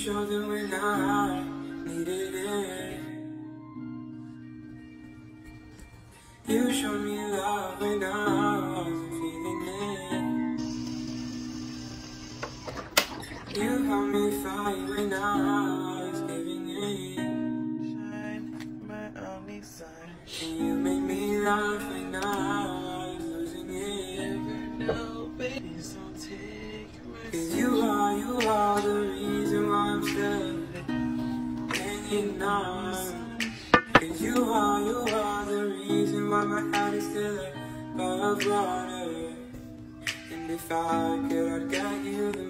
shoulder when I needed it. You showed me love when I wasn't feeling it. You helped me fight when I was giving in. Shine, my only sign. And you made me laugh when I was losing it. No, baby, so take my Cause you are, you are the reason why my heart is still above water. And if I could, I'd get you the